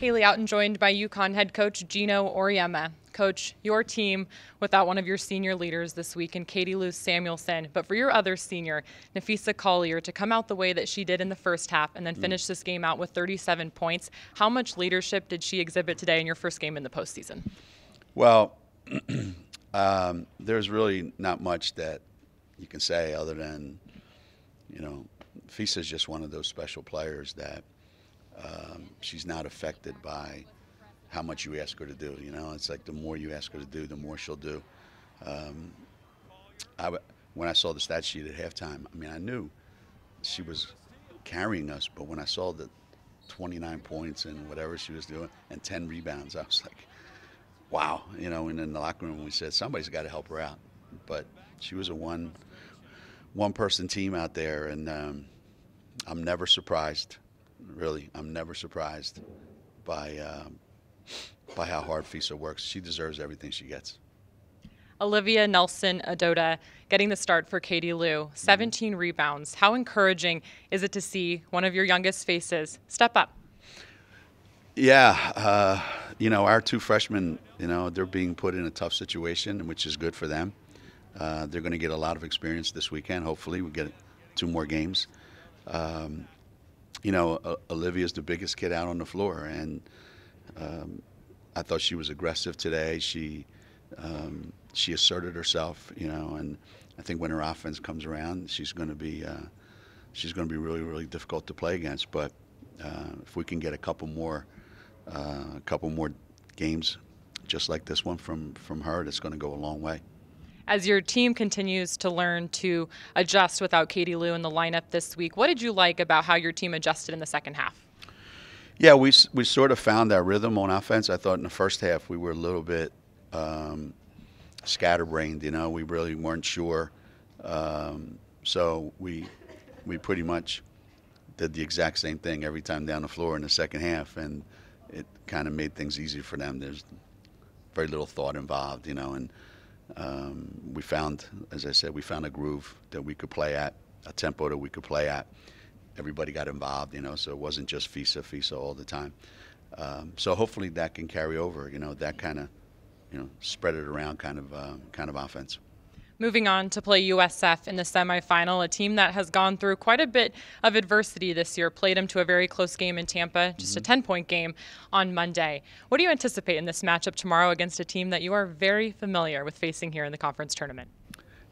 Haley Outen joined by UConn head coach Geno Auriemma. Coach, your team without one of your senior leaders this week in Katie Lou Samuelson, but for your other senior, Napheesa Collier, to come out the way that she did in the first half and then mm. finish this game out with 37 points, how much leadership did she exhibit today in your first game in the postseason? Well, um, there's really not much that you can say other than, you know, Fisa's just one of those special players that um, she's not affected by how much you ask her to do. You know, it's like the more you ask her to do, the more she'll do. Um, I, when I saw the stat sheet at halftime, I mean, I knew she was carrying us, but when I saw the 29 points and whatever she was doing and 10 rebounds, I was like, wow. You know, and in the locker room, we said somebody's got to help her out. But she was a one one person team out there, and um, I'm never surprised. Really, I'm never surprised by. Um, by how hard FISA works. She deserves everything she gets. Olivia Nelson Ododa getting the start for Katie Lou, 17 rebounds. How encouraging is it to see one of your youngest faces step up? Yeah, uh, you know, our two freshmen, you know, they're being put in a tough situation, which is good for them. Uh, they're going to get a lot of experience this weekend. Hopefully, we get two more games. Um, you know, uh, Olivia's the biggest kid out on the floor, and um, I thought she was aggressive today. She um, she asserted herself, you know, and I think when her offense comes around, she's going to be uh, she's going to be really really difficult to play against. But uh, if we can get a couple more uh, a couple more games just like this one from from her, that's going to go a long way. As your team continues to learn to adjust without Katie Lou in the lineup this week, what did you like about how your team adjusted in the second half? Yeah, we we sort of found our rhythm on offense. I thought in the first half we were a little bit um, scatterbrained. You know, we really weren't sure. Um, so we we pretty much did the exact same thing every time down the floor in the second half, and it kind of made things easier for them. There's very little thought involved, you know, and um, we found, as I said, we found a groove that we could play at, a tempo that we could play at everybody got involved, you know, so it wasn't just FISA, FISA all the time. Um, so hopefully that can carry over, you know, that kind of, you know, spread it around kind of uh, kind of offense. Moving on to play USF in the semifinal, a team that has gone through quite a bit of adversity this year, played them to a very close game in Tampa, just mm-hmm. a 10 point game on Monday. What do you anticipate in this matchup tomorrow against a team that you are very familiar with facing here in the conference tournament?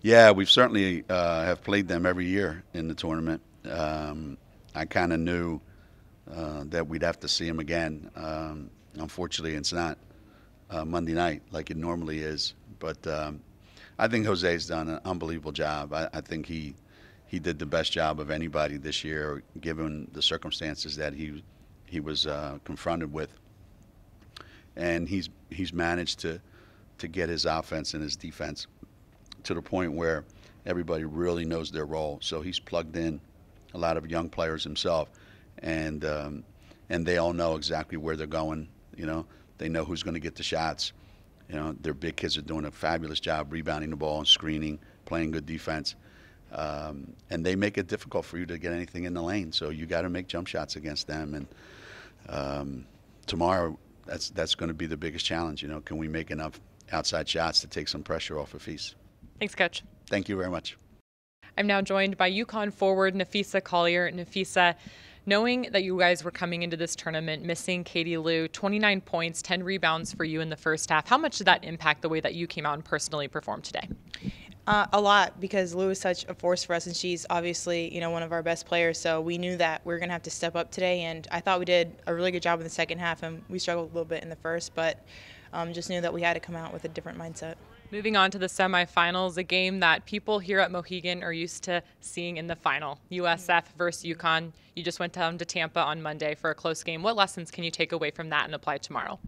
Yeah, we've certainly uh, have played them every year in the tournament um, I kind of knew uh, that we'd have to see them again. Um, unfortunately, it's not uh, Monday night like it normally is. But um, I think Jose's done an unbelievable job. I, I, think he he did the best job of anybody this year, given the circumstances that he he was uh, confronted with. And he's he's managed to to get his offense and his defense to the point where everybody really knows their role. So he's plugged in a lot of young players himself, and um, and they all know exactly where they're going. You know, they know who's going to get the shots. You know, their big kids are doing a fabulous job rebounding the ball and screening, playing good defense. Um, and they make it difficult for you to get anything in the lane. So you got to make jump shots against them. And um, tomorrow, that's that's going to be the biggest challenge. You know, can we make enough outside shots to take some pressure off of Feast? Thanks, Coach. Thank you very much. I'm now joined by UConn forward Napheesa Collier. Napheesa, knowing that you guys were coming into this tournament missing Katie Lou, 29 points, 10 rebounds for you in the first half, how much did that impact the way that you came out and personally performed today? Uh, a lot because Lou is such a force for us, and she's obviously you know one of our best players. So we knew that we were going to have to step up today, and I thought we did a really good job in the second half, and we struggled a little bit in the first, but um, just knew that we had to come out with a different mindset. Moving on to the semifinals, a game that people here at Mohegan are used to seeing in the final. USF versus UConn. You just went down to Tampa on Monday for a close game. What lessons can you take away from that and apply tomorrow?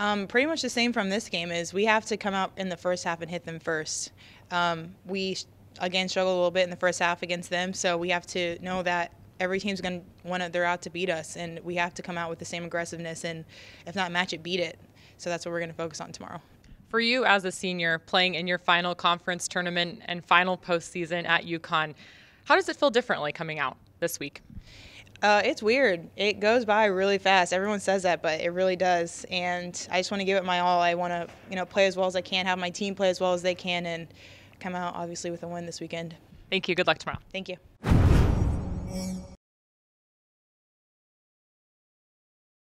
Um, pretty much the same from this game is we have to come out in the first half and hit them first. Um, we again struggled a little bit in the first half against them, so we have to know that every team's going to want to they're out to beat us, and we have to come out with the same aggressiveness and if not match it, beat it. So that's what we're going to focus on tomorrow. For you as a senior playing in your final conference tournament and final postseason at UConn, how does it feel differently coming out this week? Uh, it's weird. It goes by really fast. Everyone says that, but it really does. And I just want to give it my all. I want to, you know, play as well as I can, have my team play as well as they can, and come out obviously with a win this weekend. Thank you. Good luck tomorrow. Thank you.